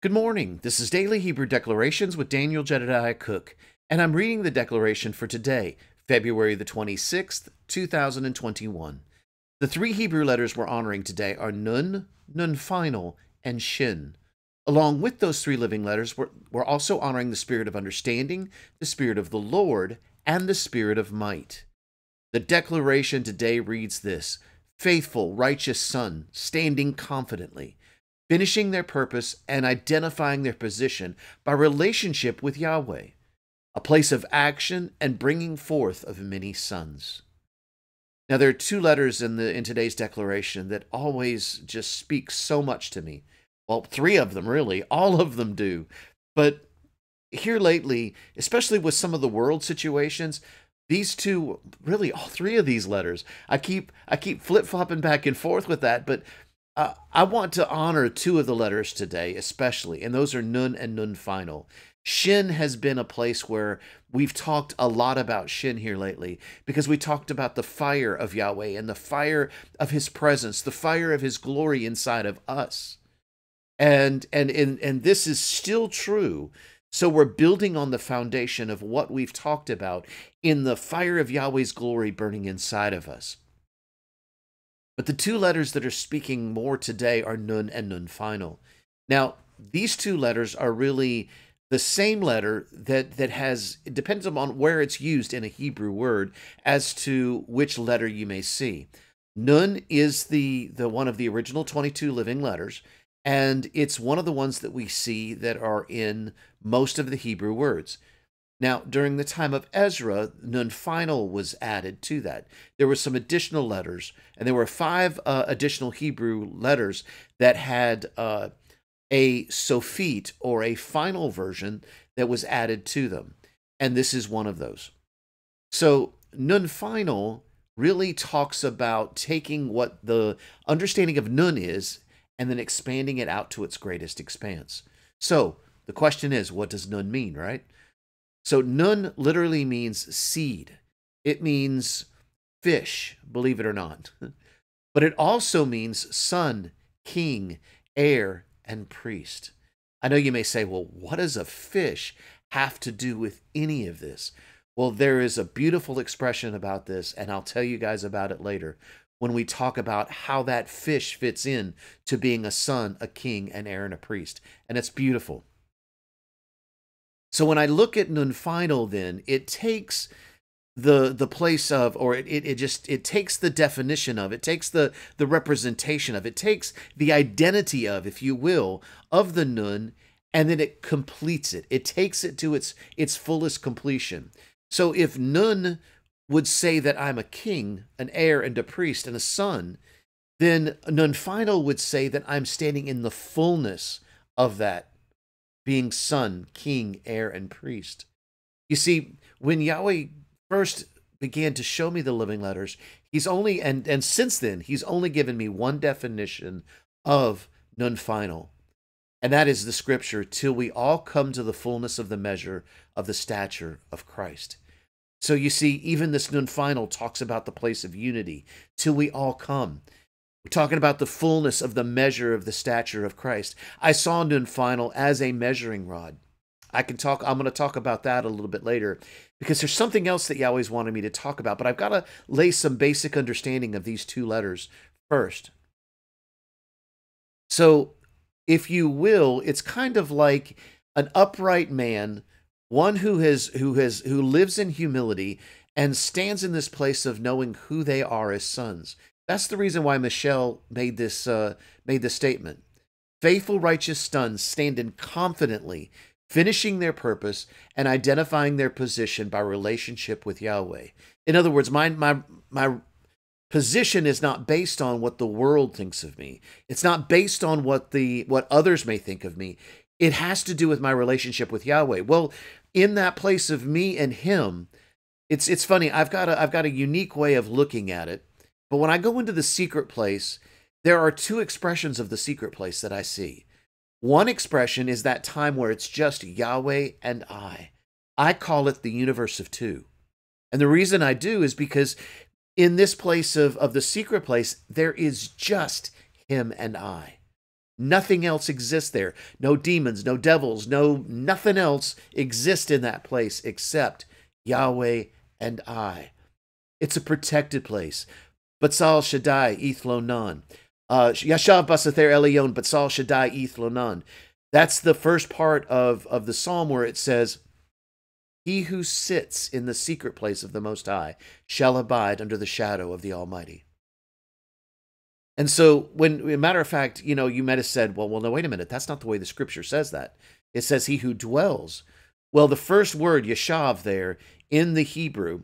Good morning. This is Daily Hebrew Declarations with Daniel Jedidiah Cook, and I'm reading the declaration for today, February the 26th, 2021. The three Hebrew letters we're honoring today are Nun, Nun final, and Shin. Along with those three living letters, we're, we're also honoring the spirit of understanding, the spirit of the Lord, and the spirit of might. The declaration today reads this Faithful, righteous Son, standing confidently finishing their purpose and identifying their position by relationship with Yahweh, a place of action and bringing forth of many sons. Now there are two letters in the in today's declaration that always just speak so much to me. Well, three of them really, all of them do. But here lately, especially with some of the world situations, these two really all three of these letters i keep i keep flip-flopping back and forth with that but I want to honor two of the letters today, especially, and those are Nun and Nun Final. Shin has been a place where we've talked a lot about Shin here lately because we talked about the fire of Yahweh and the fire of his presence, the fire of his glory inside of us. And and and, and this is still true. So we're building on the foundation of what we've talked about in the fire of Yahweh's glory burning inside of us. But the two letters that are speaking more today are Nun and Nun final. Now, these two letters are really the same letter that that has it depends on where it's used in a Hebrew word as to which letter you may see. Nun is the the one of the original 22 living letters and it's one of the ones that we see that are in most of the Hebrew words. Now, during the time of Ezra, Nun final was added to that. There were some additional letters, and there were five uh, additional Hebrew letters that had uh, a sophit or a final version that was added to them. And this is one of those. So, Nun final really talks about taking what the understanding of Nun is and then expanding it out to its greatest expanse. So, the question is, what does Nun mean, right? So nun literally means seed. It means fish, believe it or not. but it also means son, king, heir, and priest. I know you may say, well, what does a fish have to do with any of this? Well, there is a beautiful expression about this, and I'll tell you guys about it later when we talk about how that fish fits in to being a son, a king, an heir, and a priest. And it's beautiful. So when I look at Nun Final, then it takes the the place of or it, it, it just it takes the definition of it takes the the representation of it takes the identity of if you will of the nun and then it completes it. It takes it to its its fullest completion. So if nun would say that i'm a king an heir and a priest and a son then nun final would say that i'm standing in the fullness of that being son, king, heir, and priest. You see, when Yahweh first began to show me the living letters, he's only, and, and since then, he's only given me one definition of nun final. And that is the scripture, till we all come to the fullness of the measure of the stature of Christ. So you see, even this nun final talks about the place of unity, till we all come. We're talking about the fullness of the measure of the stature of Christ. I saw Nun Final as a measuring rod. I can talk, I'm going to talk about that a little bit later because there's something else that Yahweh's wanted me to talk about, but I've got to lay some basic understanding of these two letters first. So, if you will, it's kind of like an upright man, one who has who has who lives in humility and stands in this place of knowing who they are as sons. That's the reason why Michelle made this uh, made this statement. Faithful, righteous sons standing confidently, finishing their purpose and identifying their position by relationship with Yahweh. In other words, my my my position is not based on what the world thinks of me. It's not based on what the what others may think of me. It has to do with my relationship with Yahweh. Well, in that place of me and him, it's it's funny. I've got a I've got a unique way of looking at it but when I go into the secret place, there are two expressions of the secret place that I see. One expression is that time where it's just Yahweh and I. I call it the universe of two. And the reason I do is because in this place of, of the secret place, there is just him and I. Nothing else exists there. No demons, no devils, no nothing else exists in that place except Yahweh and I. It's a protected place. Batsal Shaddai, Ethlo Nun. Uh, Yashav Basather Elion, Batsal Shaddai, Ethlo Nun. That's the first part of, of the psalm where it says, He who sits in the secret place of the Most High shall abide under the shadow of the Almighty. And so, when, a matter of fact, you know, you might have said, well, well, no, wait a minute. That's not the way the scripture says that. It says, he who dwells. Well, the first word, Yashav, there in the Hebrew,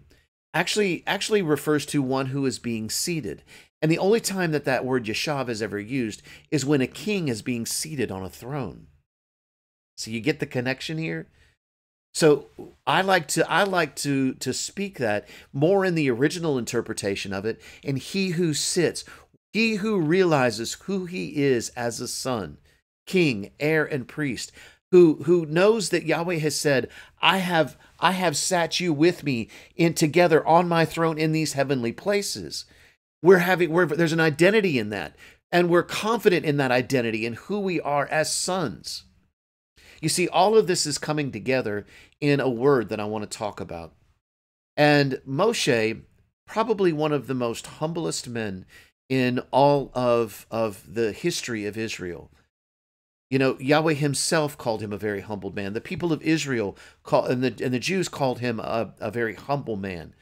actually actually refers to one who is being seated. And the only time that that word yeshav is ever used is when a king is being seated on a throne. So you get the connection here. So I like to I like to to speak that more in the original interpretation of it. And he who sits, he who realizes who he is as a son, king, heir, and priest, who who knows that Yahweh has said, I have I have sat you with me in together on my throne in these heavenly places. We're having we're, there's an identity in that, and we're confident in that identity and who we are as sons. You see, all of this is coming together in a word that I want to talk about. And Moshe, probably one of the most humblest men in all of, of the history of Israel. You know, Yahweh himself called him a very humble man. The people of Israel call, and the and the Jews called him a, a very humble man.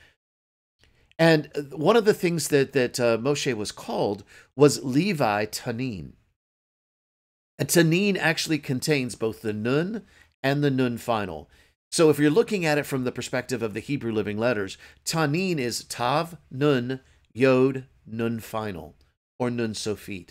And one of the things that that uh, Moshe was called was Levi Tanin. And Tanin actually contains both the Nun and the Nun final. So if you're looking at it from the perspective of the Hebrew living letters, Tanin is Tav, Nun, Yod, Nun final, or Nun Sofit.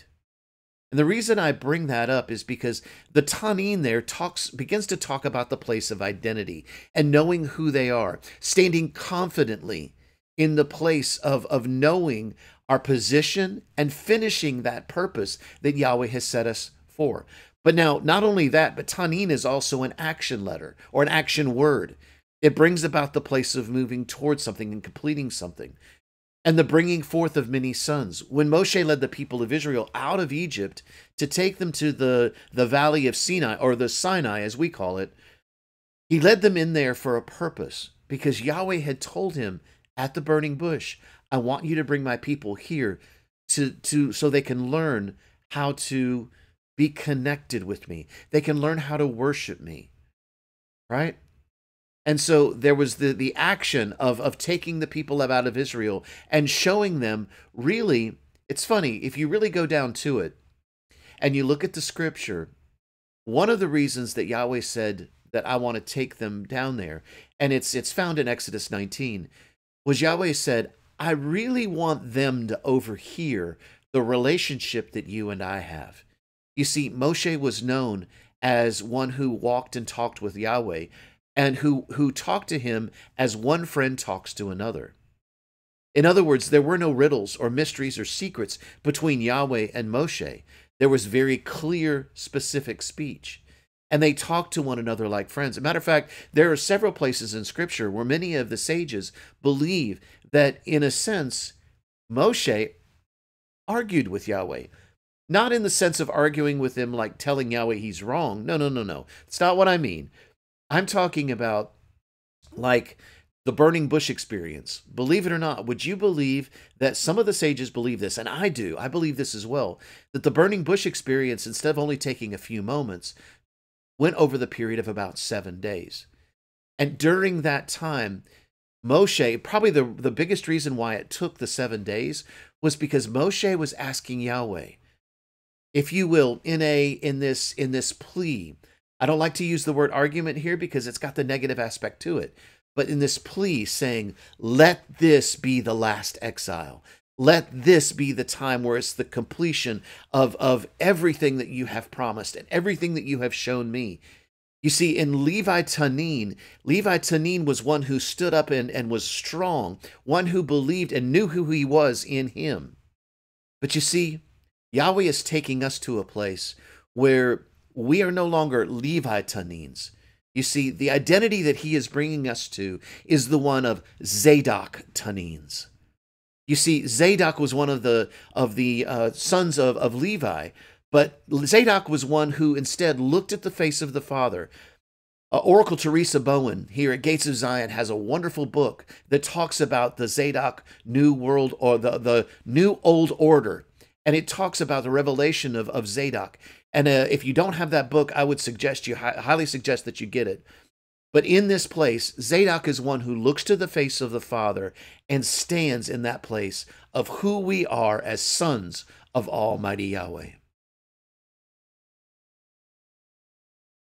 And the reason I bring that up is because the Tanin there talks begins to talk about the place of identity and knowing who they are, standing confidently in the place of, of knowing our position and finishing that purpose that Yahweh has set us for. But now, not only that, but Tanin is also an action letter or an action word. It brings about the place of moving towards something and completing something and the bringing forth of many sons. When Moshe led the people of Israel out of Egypt to take them to the, the valley of Sinai, or the Sinai as we call it, he led them in there for a purpose because Yahweh had told him at the burning bush, I want you to bring my people here to, to so they can learn how to be connected with me. They can learn how to worship me. Right? And so there was the, the action of, of taking the people out of Israel and showing them really, it's funny, if you really go down to it and you look at the scripture, one of the reasons that Yahweh said that I want to take them down there, and it's it's found in Exodus 19, was Yahweh said, I really want them to overhear the relationship that you and I have. You see, Moshe was known as one who walked and talked with Yahweh and who, who talked to him as one friend talks to another. In other words, there were no riddles or mysteries or secrets between Yahweh and Moshe. There was very clear, specific speech. And they talked to one another like friends. As a matter of fact, there are several places in Scripture where many of the sages believe that, in a sense, Moshe argued with Yahweh. Not in the sense of arguing with him like telling Yahweh he's wrong. No, no, no, no. It's not what I mean. I'm talking about like the burning bush experience. Believe it or not, would you believe that some of the sages believe this? And I do. I believe this as well. That the burning bush experience, instead of only taking a few moments, went over the period of about seven days. And during that time, Moshe, probably the, the biggest reason why it took the seven days was because Moshe was asking Yahweh, if you will, in a in this in this plea I don't like to use the word argument here because it's got the negative aspect to it. But in this plea, saying, let this be the last exile. Let this be the time where it's the completion of, of everything that you have promised and everything that you have shown me. You see, in Levi Tanin, Levi Tanin was one who stood up and, and was strong, one who believed and knew who he was in him. But you see, Yahweh is taking us to a place where we are no longer Levi Tanins. You see, the identity that he is bringing us to is the one of Zadok Tanins. You see, Zadok was one of the of the uh, sons of, of Levi, But Zadok was one who instead looked at the face of the Father. Uh, Oracle Teresa Bowen here at Gates of Zion has a wonderful book that talks about the Zadok New World or the, the New Old Order. And it talks about the revelation of, of Zadok. And uh, if you don't have that book, I would suggest you, highly suggest that you get it. But in this place, Zadok is one who looks to the face of the Father and stands in that place of who we are as sons of Almighty Yahweh.